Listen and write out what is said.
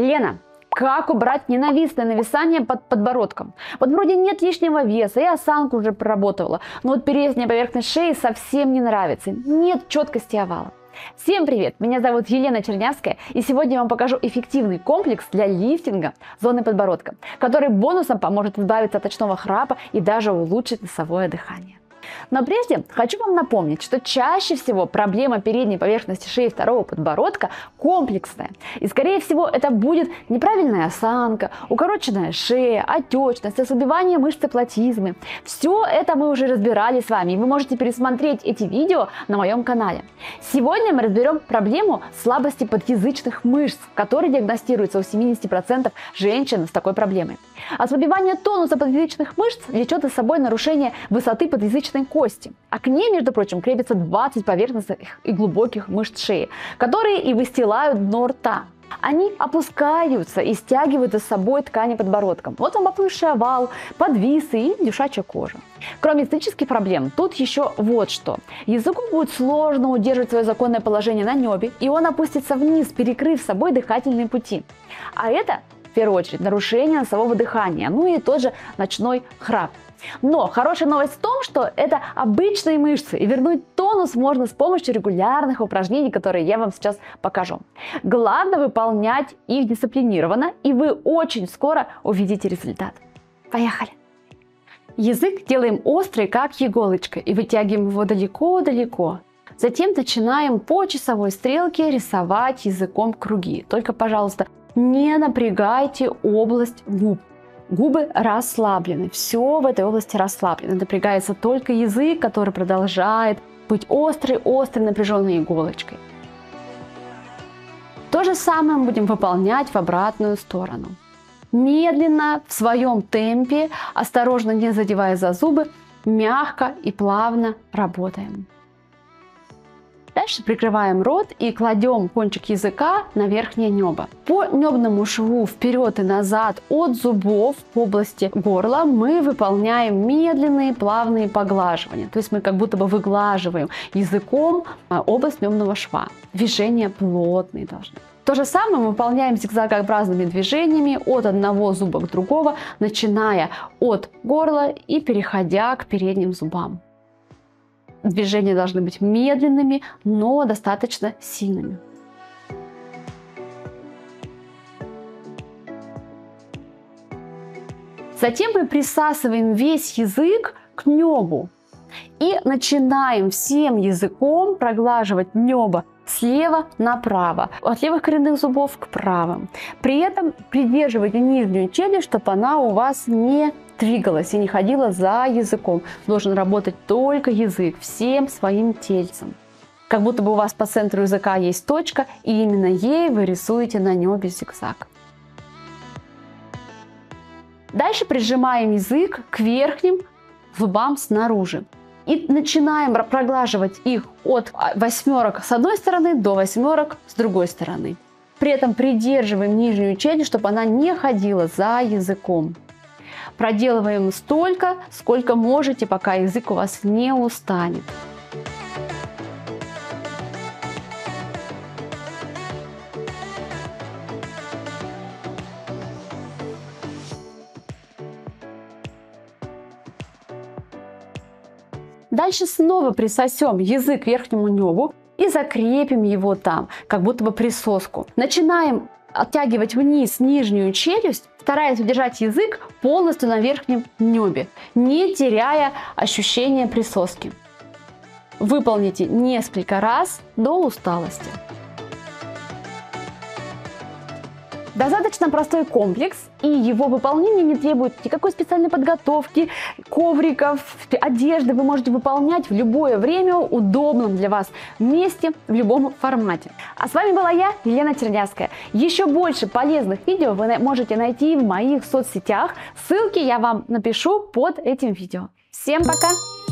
Лена, как убрать ненавистное нависание под подбородком? Вот вроде нет лишнего веса, и осанку уже проработала, но вот передняя поверхность шеи совсем не нравится, нет четкости овала. Всем привет! Меня зовут Елена Чернявская, и сегодня я вам покажу эффективный комплекс для лифтинга зоны подбородка, который бонусом поможет избавиться от ночного храпа и даже улучшить носовое дыхание. Но прежде хочу вам напомнить, что чаще всего проблема передней поверхности шеи второго подбородка комплексная. И скорее всего это будет неправильная осанка, укороченная шея, отечность, ослабевание мышцы платизмы. Все это мы уже разбирали с вами, и вы можете пересмотреть эти видео на моем канале. Сегодня мы разберем проблему слабости подъязычных мышц, которая диагностируется у 70% женщин с такой проблемой. Ослабевание тонуса подъязычных мышц влечет за собой нарушение высоты подъязычной кости. А к ней, между прочим, крепится 20 поверхностных и глубоких мышц шеи, которые и выстилают дно рта. Они опускаются и стягивают за собой ткани подбородком. Вот вам оплывший овал, подвисы и дюшачья кожа. Кроме эстетических проблем, тут еще вот что. Языку будет сложно удерживать свое законное положение на небе, и он опустится вниз, перекрыв собой дыхательные пути. А это, в первую очередь, нарушение носового дыхания, ну и тот же ночной храп. Но хорошая новость в том, что это обычные мышцы, и вернуть тонус можно с помощью регулярных упражнений, которые я вам сейчас покажу. Главное выполнять их дисциплинированно, и вы очень скоро увидите результат. Поехали! Язык делаем острый, как иголочка, и вытягиваем его далеко-далеко. Затем начинаем по часовой стрелке рисовать языком круги. Только, пожалуйста, не напрягайте область губ. Губы расслаблены, все в этой области расслаблено. Напрягается только язык, который продолжает быть острой-острой напряженной иголочкой. То же самое мы будем выполнять в обратную сторону. Медленно, в своем темпе, осторожно не задевая за зубы, мягко и плавно работаем. Дальше прикрываем рот и кладем кончик языка на верхнее небо. По небному шву вперед и назад от зубов в области горла мы выполняем медленные плавные поглаживания. То есть мы как будто бы выглаживаем языком а, область небного шва. Движения плотные должны то же самое мы выполняем зигзагообразными движениями от одного зуба к другому, начиная от горла и переходя к передним зубам. Движения должны быть медленными, но достаточно сильными. Затем мы присасываем весь язык к небу начинаем всем языком проглаживать небо слева направо, от левых коренных зубов к правым. При этом придерживайте нижнюю челюсть, чтобы она у вас не двигалась и не ходила за языком. Должен работать только язык всем своим тельцем. Как будто бы у вас по центру языка есть точка, и именно ей вы рисуете на небе зигзаг. Дальше прижимаем язык к верхним зубам снаружи. И начинаем проглаживать их от восьмерок с одной стороны до восьмерок с другой стороны. При этом придерживаем нижнюю челюсть, чтобы она не ходила за языком. Проделываем столько, сколько можете, пока язык у вас не устанет. Дальше снова присосем язык верхнему небу и закрепим его там, как будто бы присоску. Начинаем оттягивать вниз нижнюю челюсть, стараясь удержать язык полностью на верхнем небе, не теряя ощущения присоски. Выполните несколько раз до усталости. Достаточно простой комплекс, и его выполнение не требует никакой специальной подготовки, ковриков, одежды. Вы можете выполнять в любое время, удобном для вас месте, в любом формате. А с вами была я, Елена Чернявская. Еще больше полезных видео вы можете найти в моих соцсетях. Ссылки я вам напишу под этим видео. Всем пока!